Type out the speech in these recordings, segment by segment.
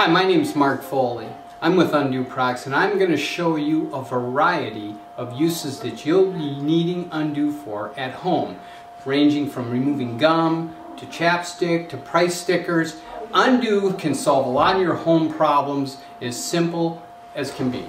Hi, my name is Mark Foley. I'm with un-du Products and I'm going to show you a variety of uses that you'll be needing un-du for at home, ranging from removing gum to chapstick to price stickers. un-du can solve a lot of your home problems as simple as can be.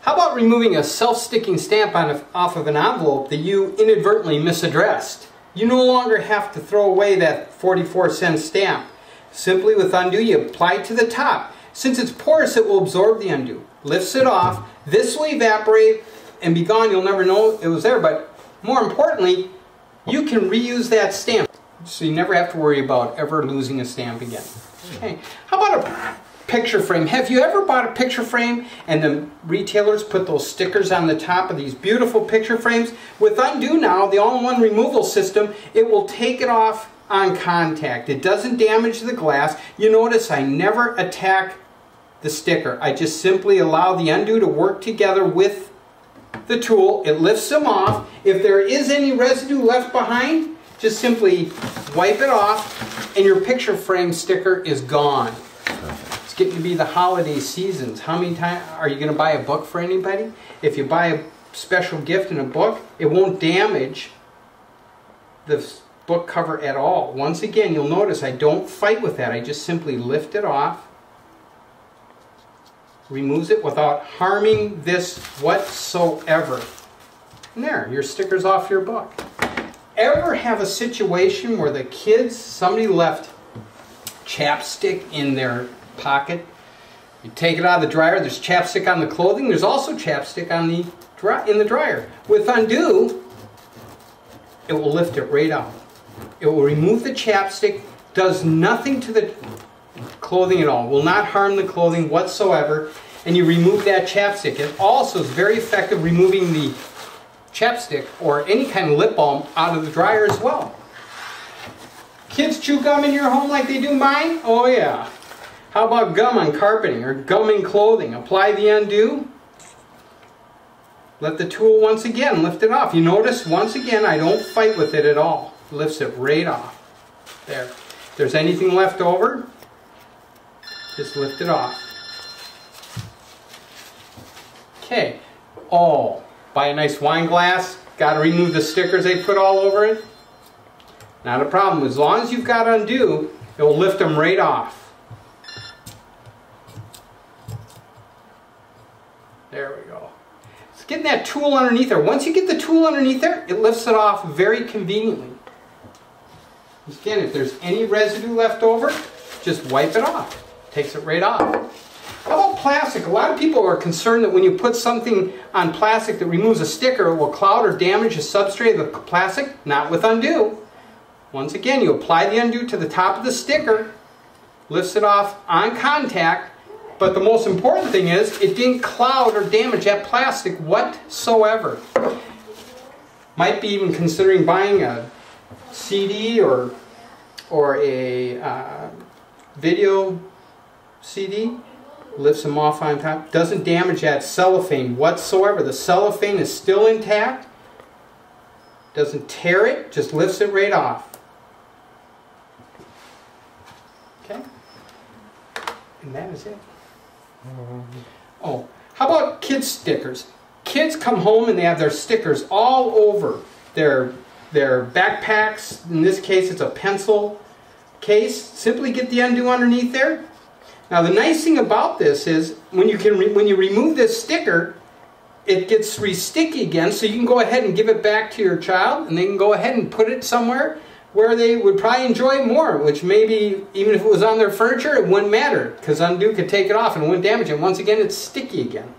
How about removing a self-sticking stamp off of an envelope that you inadvertently misaddressed? You no longer have to throw away that 44 cent stamp. Simply with un-du, you apply it to the top. Since it's porous, it will absorb the un-du. Lifts it off. This will evaporate and be gone. You'll never know it was there. But more importantly, you can reuse that stamp. So you never have to worry about ever losing a stamp again. Okay. How about a picture frame? Have you ever bought a picture frame and the retailers put those stickers on the top of these beautiful picture frames? With un-du now, the all-in-one removal system, it will take it off on contact. It doesn't damage the glass. You notice I never attack the sticker. I just simply allow the un-du to work together with the tool. It lifts them off. If there is any residue left behind, just simply wipe it off and your picture frame sticker is gone. It's getting to be the holiday seasons. How many times are you going to buy a book for anybody? If you buy a special gift in a book, it won't damage the book cover at all. Once again, you'll notice I don't fight with that. I just simply lift it off, removes it without harming this whatsoever. And there, your sticker's off your book. Ever have a situation where the kids, somebody left chapstick in their pocket? You take it out of the dryer, there's chapstick on the clothing, there's also chapstick on the in the dryer. With un-du, it will lift it right out. It will remove the chapstick, does nothing to the clothing at all, will not harm the clothing whatsoever, and you remove that chapstick. It also is very effective removing the chapstick or any kind of lip balm out of the dryer as well. Kids chew gum in your home like they do mine? Oh yeah. How about gum on carpeting or gum in clothing? Apply the un-du. Let the tool once again lift it off. You notice once again I don't fight with it at all lifts it right off. There. If there's anything left over, just lift it off. Okay. Oh, buy a nice wine glass. Got to remove the stickers they put all over it. Not a problem. As long as you've got un-du, it will lift them right off. There we go. It's getting that tool underneath there. Once you get the tool underneath there, it lifts it off very conveniently. Again, if there's any residue left over, just wipe it off. Takes it right off. How about plastic? A lot of people are concerned that when you put something on plastic that removes a sticker, it will cloud or damage the substrate of the plastic. Not with un-du. Once again, you apply the un-du to the top of the sticker, lifts it off on contact, but the most important thing is it didn't cloud or damage that plastic whatsoever. Might be even considering buying a CD or or a uh, video CD lifts them off on top doesn't damage that cellophane whatsoever. The cellophane is still intact doesn't tear it just lifts it right off. Okay? And that is it. Oh how about kids stickers? Kids come home and they have their stickers all over their their backpacks. In this case, it's a pencil case. Simply get the un-du underneath there. Now, the nice thing about this is when you can when you remove this sticker, it gets re-sticky again, so you can go ahead and give it back to your child, and they can go ahead and put it somewhere where they would probably enjoy it more, which maybe even if it was on their furniture, it wouldn't matter, because un-du could take it off and it wouldn't damage it. Once again, it's sticky again.